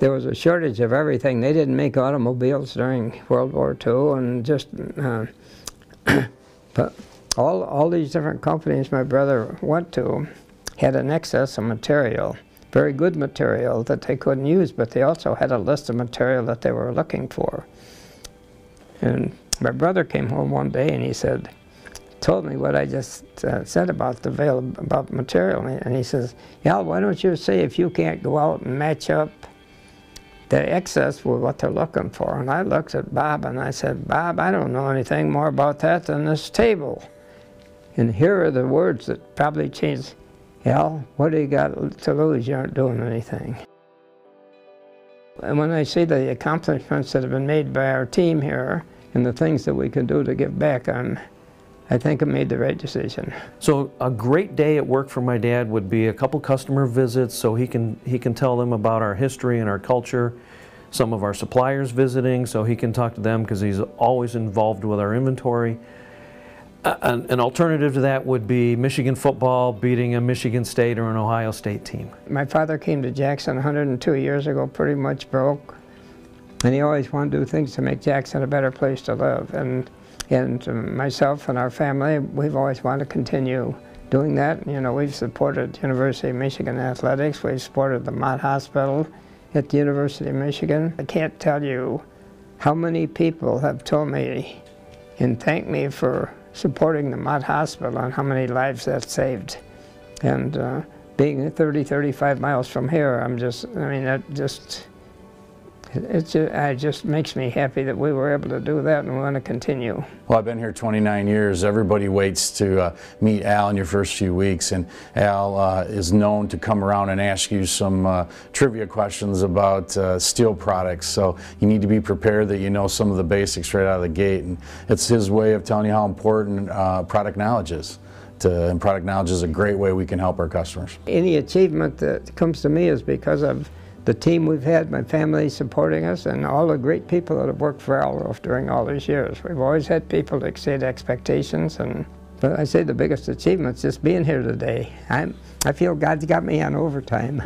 There was a shortage of everything. They didn't make automobiles during World War II, and just uh, but all all these different companies my brother went to had an excess of material, very good material that they couldn't use, but they also had a list of material that they were looking for. And my brother came home one day and he said, told me what I just uh, said about the veil, about material, and he says, "Yeah, why don't you say if you can't go out and match up the excess with what they're looking for?" And I looked at Bob and I said, "Bob, I don't know anything more about that than this table." And here are the words that probably changed. Al, what do you got to lose? You aren't doing anything. And when I see the accomplishments that have been made by our team here and the things that we can do to give back, I'm, I think I made the right decision. So a great day at work for my dad would be a couple customer visits so he can, he can tell them about our history and our culture, some of our suppliers visiting so he can talk to them because he's always involved with our inventory. An, an, alternative to that would be Michigan football beating a Michigan State or an Ohio State team. My father came to Jackson 102 years ago, pretty much broke, and he always wanted to do things to make Jackson a better place to live. And, and myself and our family, we've always wanted to continue doing that. You know, we've supported University of Michigan athletics, we've supported the Mott Hospital at the University of Michigan. I can't tell you how many people have told me and thanked me for supporting the Mott Hospital and how many lives that saved. And uh, being 30, 35 miles from here, I'm just, I mean, that just, it just, it just makes me happy that we were able to do that and we want to continue. Well, I've been here 29 years. Everybody waits to uh, meet Al in your first few weeks, and Al uh, is known to come around and ask you some uh, trivia questions about uh, steel products. So you need to be prepared that you know some of the basics right out of the gate, and it's his way of telling you how important uh, product knowledge is. To, and product knowledge is a great way we can help our customers. Any achievement that comes to me is because of the team we've had, my family supporting us, and all the great people that have worked for Alro during all these years. We've always had people to exceed expectations, and but I say the biggest achievement is just being here today. I'm, I feel God's got me on overtime.